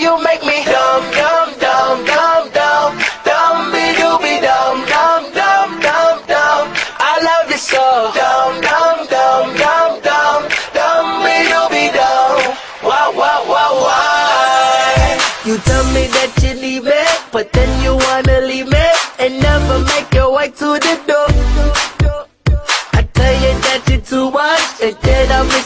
you make me dumb, dumb, dumb, dumb, dumb, dumb, be dooby, dumb, dumb, dumb, dumb, dumb. I love you so. Dumb, dumb, dumb, dumb, dumb, dumb, be dooby, dumb. Wow, wow, wow, why? You tell me that you need me, but then you wanna leave me and never make your way to the door. I tell you that you're too much, and that I miss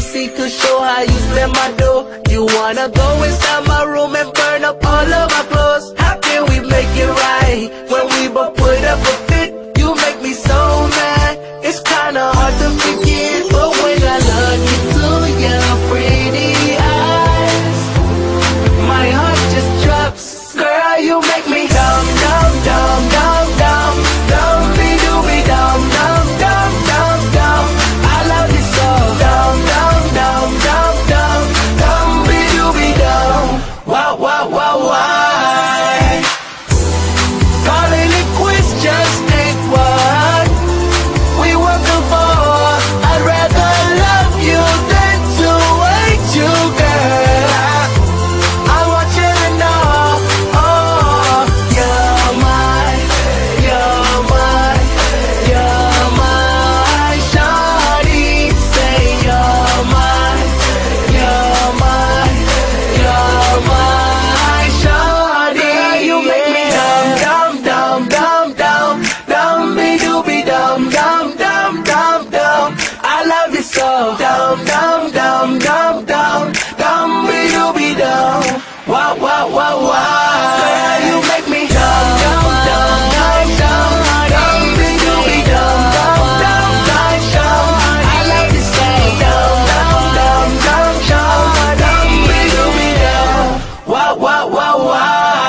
pussy to show how you spend my dough You wanna go inside my room and burn up all of my clothes. How can we make it right when we both put up a wow, wow, wow, wow.